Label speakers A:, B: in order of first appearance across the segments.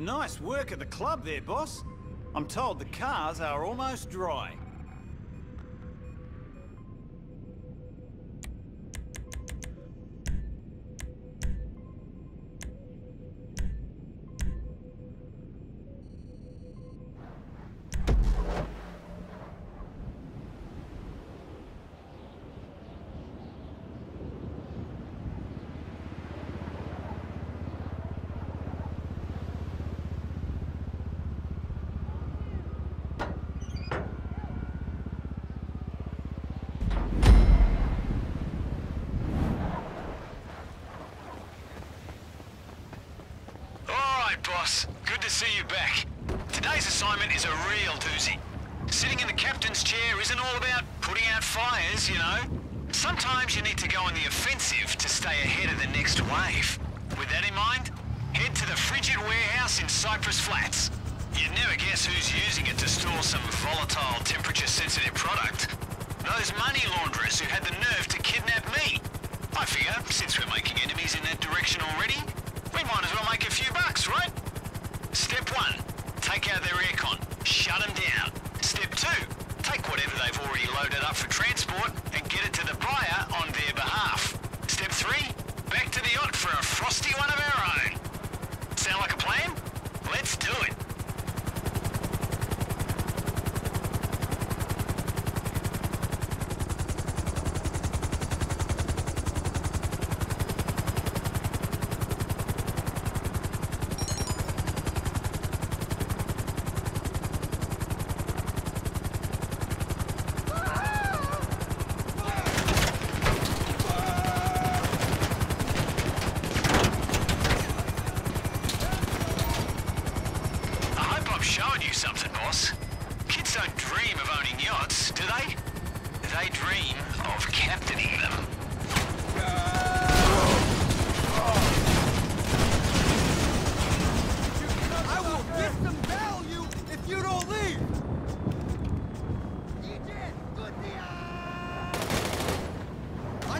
A: Nice work at the club there, boss. I'm told the cars are almost dry.
B: Good to see you back. Today's assignment is a real doozy. Sitting in the captain's chair isn't all about putting out fires, you know. Sometimes you need to go on the offensive to stay ahead of the next wave. With that in mind, head to the frigid warehouse in Cypress Flats. You'd never guess who's using it to store some volatile, temperature-sensitive product. Those money launderers who had the nerve to kidnap me. I figure, since we're making enemies in that direction already, we might as well make a few bucks, right? Step one, take out their aircon. Shut them down. Step two, take whatever they've already loaded up for transport and get it to the buyer on their behalf. Step three,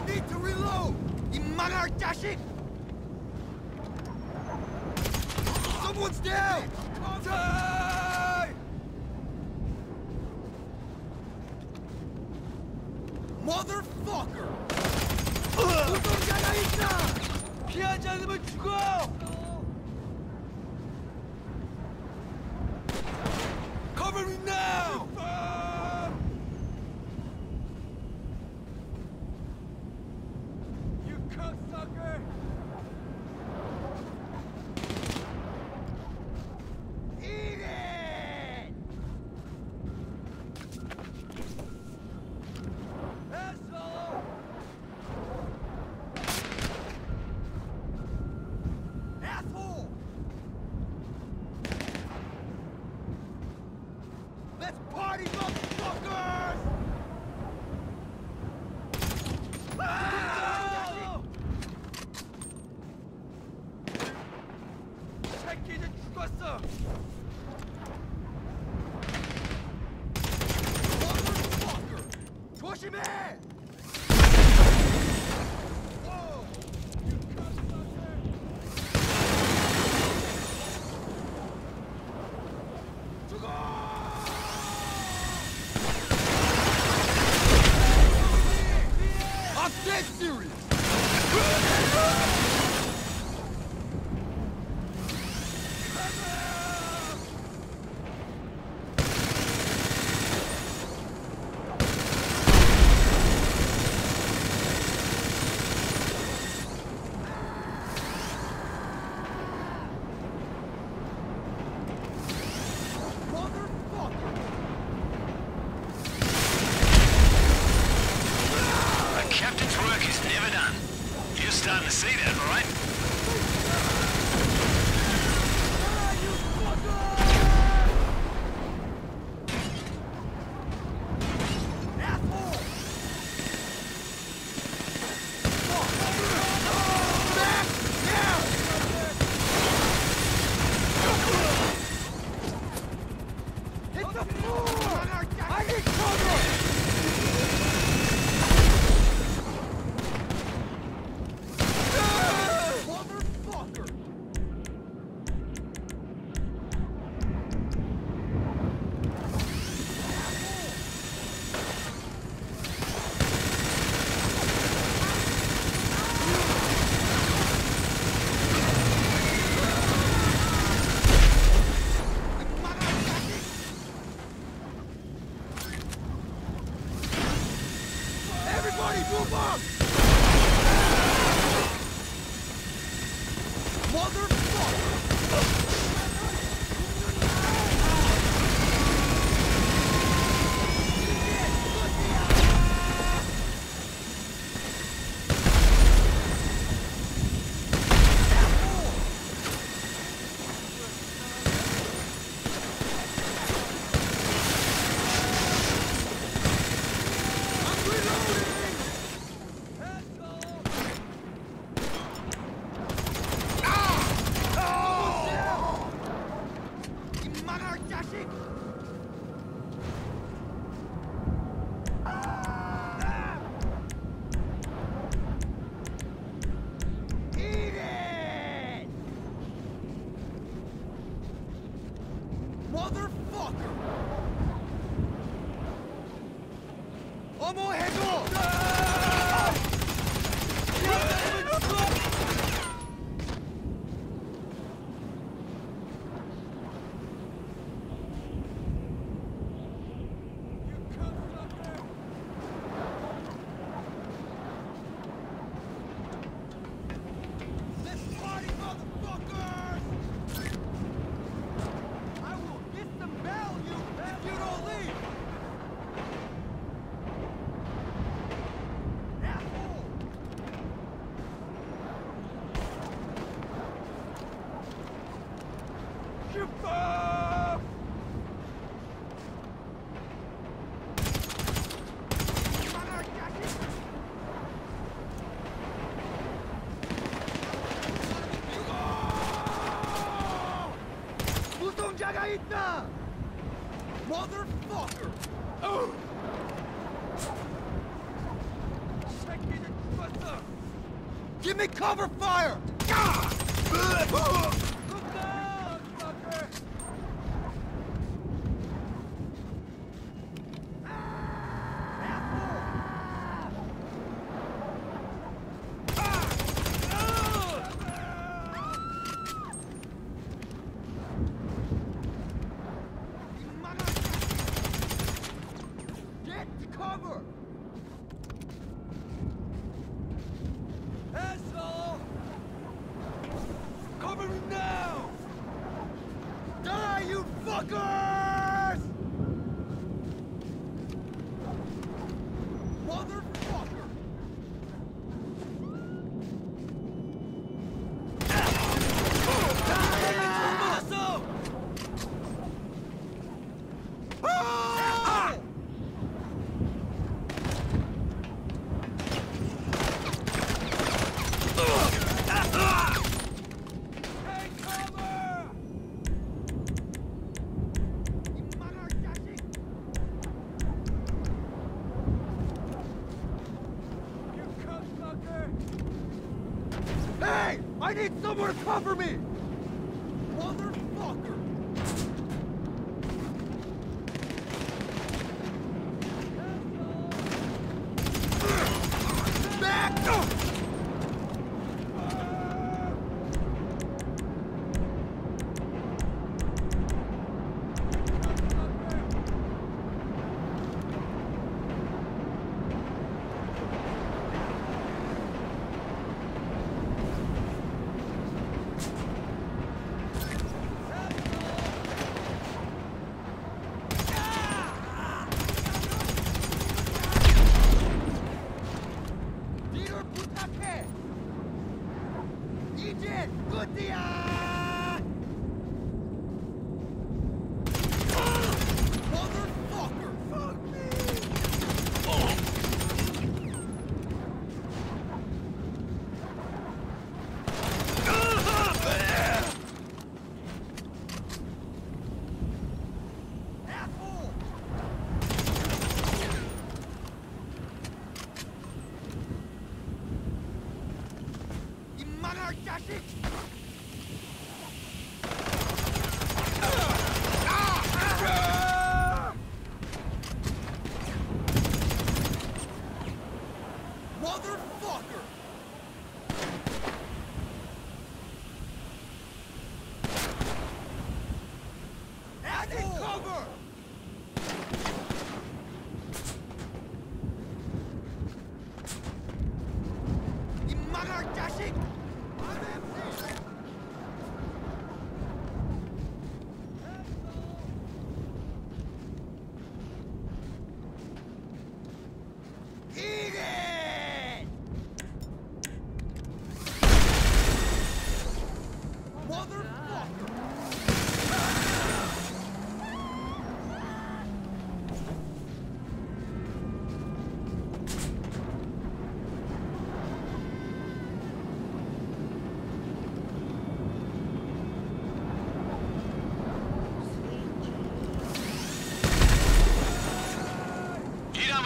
B: I
C: need to reload! 이 망할 자식! Someone's down! Die! Motherfucker! 운동자가 있다! 피하지 않으면 죽어! starting to see that, right? Motherfucker! Aetna! Motherfucker! Give me cover fire! Gah! I need someone to cover me!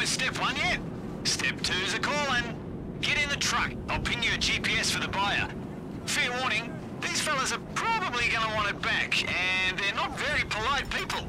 B: Step one yet? Step two's a calling. Get in the truck. I'll ping you a GPS for the buyer. Fair warning, these fellas are probably gonna want it back, and they're not very polite people.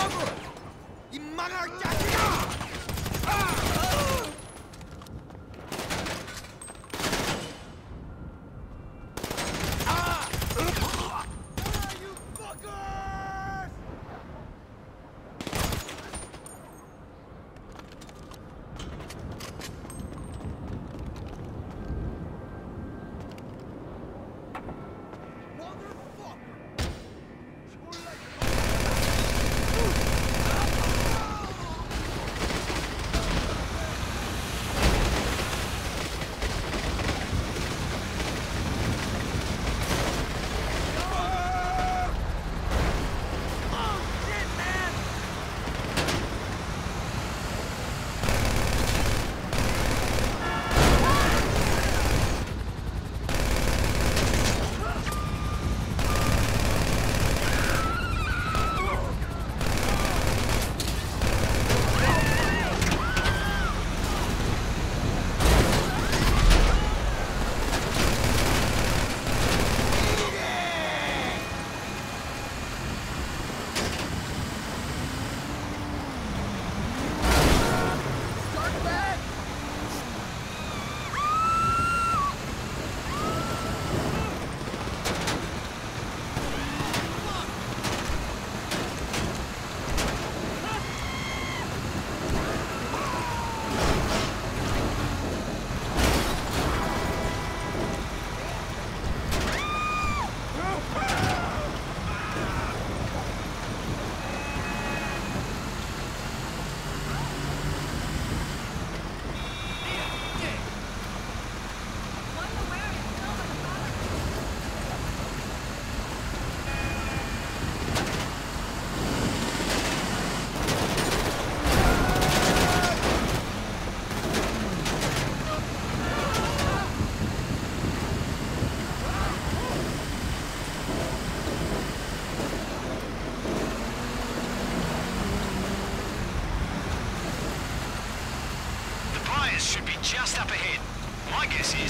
C: 뭐라고? 임마나 자식아!
B: 아!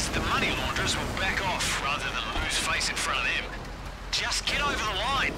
B: Is the money launderers will back off rather than lose face in front of them. Just get over the line.